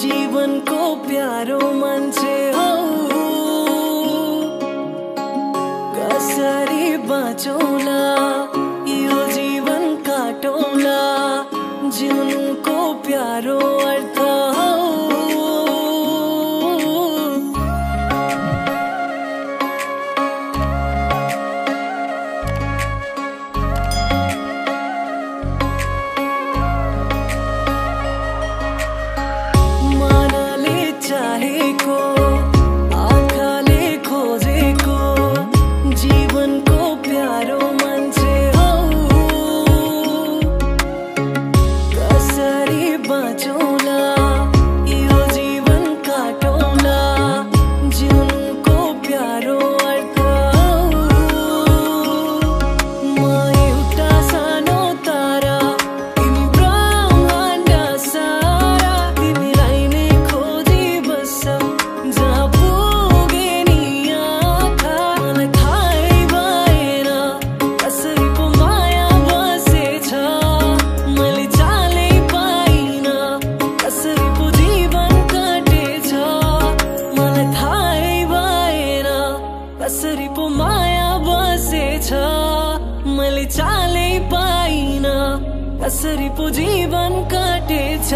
जीवनको प्यारो मान्छे हो। कसरी बाँचौला यो जीवन काटौला जीवनको प्यारो यसरी पो जीवन काटेछ।